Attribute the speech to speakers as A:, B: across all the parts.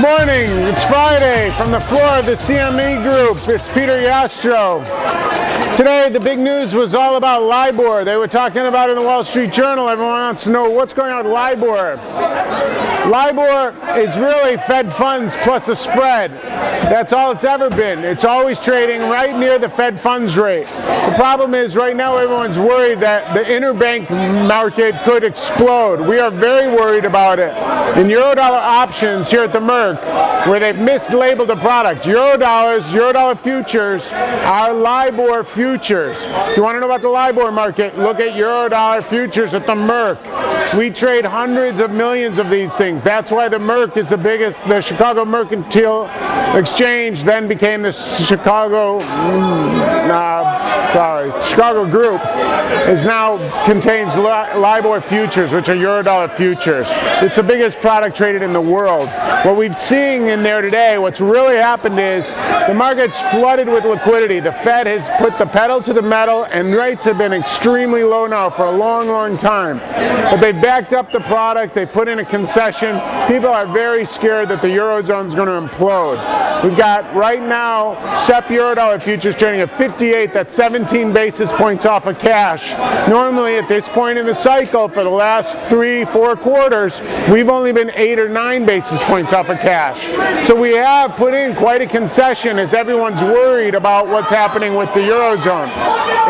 A: Morning, it's Friday from the floor of the CME Group. It's Peter Yastrow. Today, the big news was all about LIBOR. They were talking about it in the Wall Street Journal. Everyone wants to know what's going on with LIBOR. LIBOR is really Fed funds plus a spread. That's all it's ever been. It's always trading right near the Fed funds rate. The problem is right now everyone's worried that the interbank market could explode. We are very worried about it. In Eurodollar options here at the Merc, where they've mislabeled the product, Eurodollars, Eurodollar futures are LIBOR futures. If you want to know about the LIBOR market, look at Eurodollar futures at the Merc. We trade hundreds of millions of these things. That's why the Merc is the biggest, the Chicago Mercantile Exchange then became the Chicago, uh, sorry, Chicago Group is now contains LIBOR futures, which are Eurodollar futures. It's the biggest product traded in the world. What we've seen in there today, what's really happened is the market's flooded with liquidity. The Fed has put the pedal to the metal and rates have been extremely low now for a long, long time. But they backed up the product, they put in a concession. People are very scared that the Eurozone is going to implode. We've got right now SEP Eurodollar futures trading at 58, that's 17 basis points off of cash. Normally at this point in the cycle for the last three, four quarters, we've only been eight or nine basis points off of cash. So we have put in quite a concession as everyone's worried about what's happening with the Eurozone.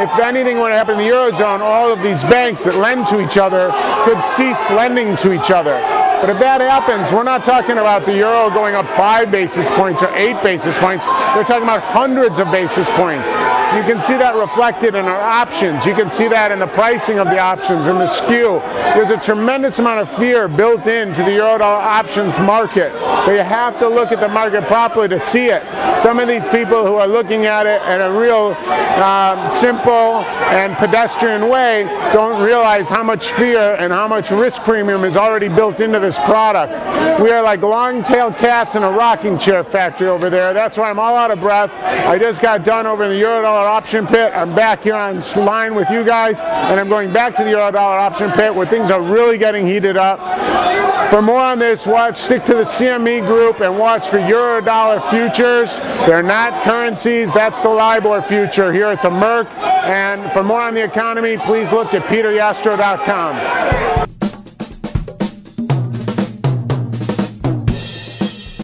A: If anything were to happen in the Eurozone, all of these banks that lend to each other could cease lending to each other. But if that happens, we're not talking about the euro going up five basis points or eight basis points. We're talking about hundreds of basis points. You can see that reflected in our options. You can see that in the pricing of the options and the skew. There's a tremendous amount of fear built into the Eurodollar options market. But you have to look at the market properly to see it. Some of these people who are looking at it in a real um, simple and pedestrian way don't realize how much fear and how much risk premium is already built into this product. We are like long-tailed cats in a rocking chair factory over there. That's why I'm all out of breath. I just got done over in the Eurodollar option pit. I'm back here on line with you guys, and I'm going back to the Eurodollar option pit where things are really getting heated up. For more on this, watch, stick to the CME group and watch for Eurodollar futures. They're not currencies. That's the LIBOR future here at the Merc. And for more on the economy, please look at peteryastro.com.